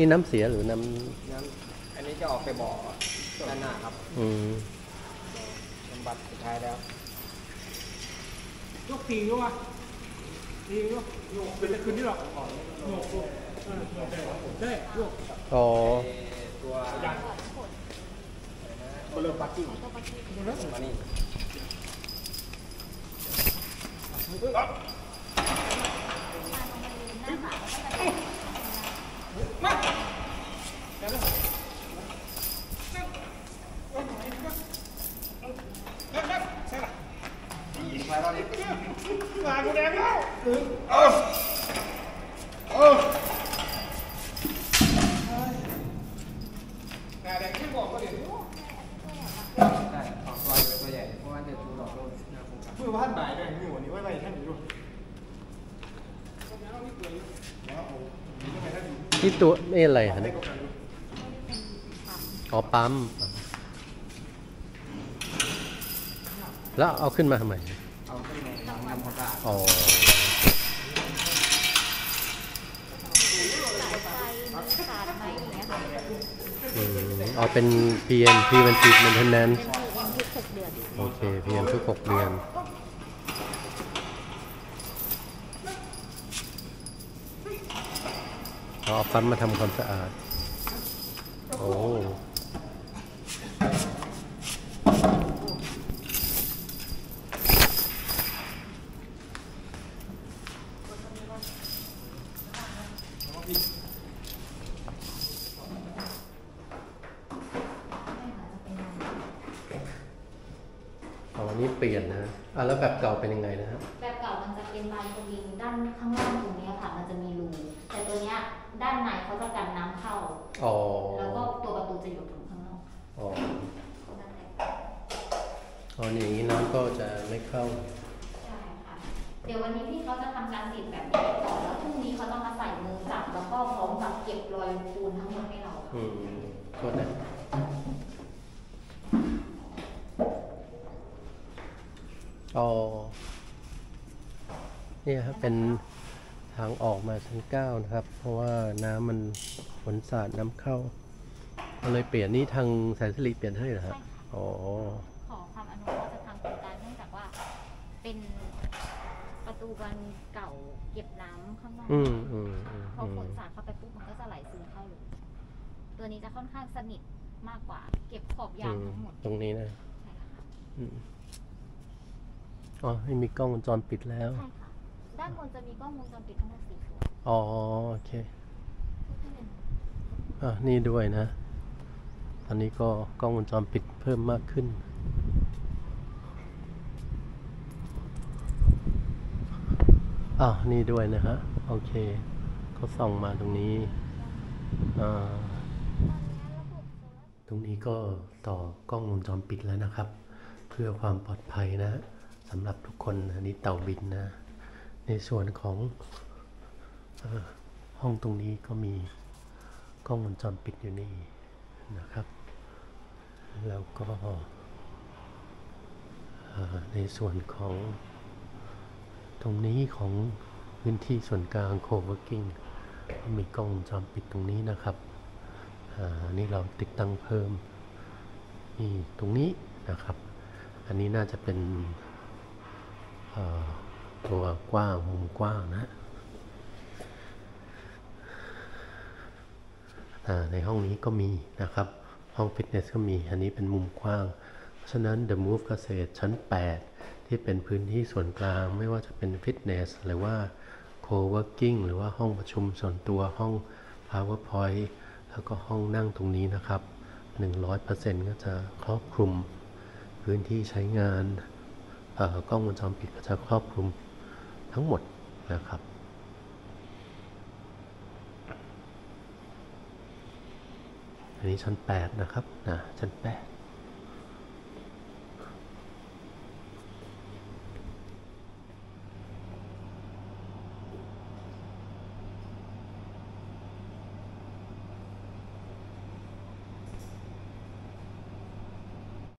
นี่น้ำเสียหรือน้น้ำอันนี้จะออกไปบ่อด้านหน้าครับำอืมบำบัดสุดท้ายแล้วยกตีด้วยวะตีด้วยโยกเป็นตะคืนที่หรอกโยกโยกเออโยกได้ได้โยกอ๋อตัวยันเริ่มปักกิ้งมานี่ มากูแดงแล้วแต่แดงที่บอกก็เดี๋ยวได้ออกตัวเลยตัวใหญ่เพราะว่าจะชูดอกโลดหน้าครงการมือว่าท่านบ่ายด้วยมีหัวนี้ไว้ไว้ท่านอยู่ที่ตัวนี่อะไรฮะเนี่ยอ๋อปั๊ม แล้วเอาขึ้นมาทำไม อ๋อขาดไหมอย่างเงี้ยค่ะอืมเอาเป็น PM preventive maintenance เป็นทุกหกเดือนโอเค PM ทุกหกเดือน เอาปั๊มมาทำความสะอาด โอ้ อ๋อ นี่เปลี่ยนนะอะแล้วแบบเก่าเป็นยังไงนะฮะแบบเก่ามันจะเป็นลายสวิงด้านข้างล่างตรงเนี้ยค่ะ มันจะมีรูแต่ตัวเนี้ยด้านในเขาจะกันน้ำเข้าอ๋อแล้วก็ตัวประตูจะอยู่ตรงข้างนอกอ๋อนั่นแหละอ๋อนี่อย่างนี้น้ำก็จะไม่เข้าใช่ค่ะเดี๋ยววันนี้พี่เขาจะทำการติดแบบนี้ก่อนแล้วพรุ่งนี้เขาต้องมาใส่มือจับแล้วก็พร้อมกับเก็บรอยปูนทั้งหมดให้เราค่ะอืมโทษนะ อ๋อเนี่ยครับเป็นทางออกมาชั้นเก้านะครับ เพราะว่าน้ำมันฝนสาดน้ำเข้าก็เลยเปลี่ยนนี่ทางแสนสิริเปลี่ยนให้เหรอฮะอ๋อ ขอความอนุเคราะห์จากทางโครงการเนื่องจากว่า เป็นประตูบานเก่าเก็บน้ำข้างนอกอืมอืมอืมพออืฝมนสาดเข้าไปปุ๊บมันก็จะไหลซึมเข้าเลยตัวนี้จะค่อนข้างสนิทมากกว่า เก็บขอบยางทั้งหมดตรงนี้นะใช่ค่ะอืม อ๋อให้มีกล้องวงจรปิดแล้ว ใช่ค่ะ ด้านบนจะมีกล้องวงจรปิดทั้งหมดสี่ตัวอ๋อโอเคอะนี่ด้วยนะ ตอนนี้ก็กล้องวงจรปิดเพิ่มมากขึ้นอะนี่ด้วยนะฮะ โอเคก็ส่องมาตรงนี้ อ่า ตรงนี้ก็ต่อกล้องวงจรปิดแล้วนะครับ เพื่อความปลอดภัยนะ สำหรับทุกคนอันนี้เต่าบินนะ ในส่วนของอห้องตรงนี้ก็มีกล้องวงจรปิดอยู่นี่นะครับ แล้วก็ในส่วนของตรงนี้ของพื้นที่ส่วนกลาง co-working ก็มีกล้องวงจรปิดตรงนี้นะครับอ่านี่เราติดตั้งเพิ่มนี่ตรงนี้นะครับ อันนี้น่าจะเป็น ตัวกว้างมุมกว้างนะในห้องนี้ก็มีนะครับ ห้องฟิตเนสก็มี อันนี้เป็นมุมกว้าง เพราะฉะนั้น The Move เกษตรชั้น 8 ที่เป็นพื้นที่ส่วนกลาง ไม่ว่าจะเป็นฟิตเนสหรือว่า co-working หรือว่าห้องประชุมส่วนตัวห้อง PowerPoint แล้วก็ห้องนั่งตรงนี้นะครับ 100%ก็จะครอบคลุมพื้นที่ใช้งานเกล้องวงจรปิดก็จะครอบคลุมทั้งหมดนะครับ อันนี้ชั้น 8 นะครับนะชั้น 8